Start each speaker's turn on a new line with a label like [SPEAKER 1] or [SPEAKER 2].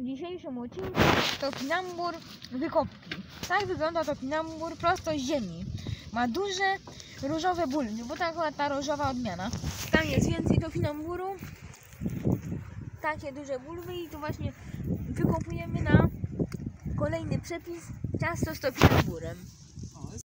[SPEAKER 1] w dzisiejszym odcinku topinambur wykopki. Tak wygląda topinambur prosto z ziemi. Ma duże różowe bulwy, bo to akurat ta różowa odmiana. Tam jest więcej topinamburu. Takie duże bulwy i tu właśnie wykopujemy na kolejny przepis ciasto z topinamburem.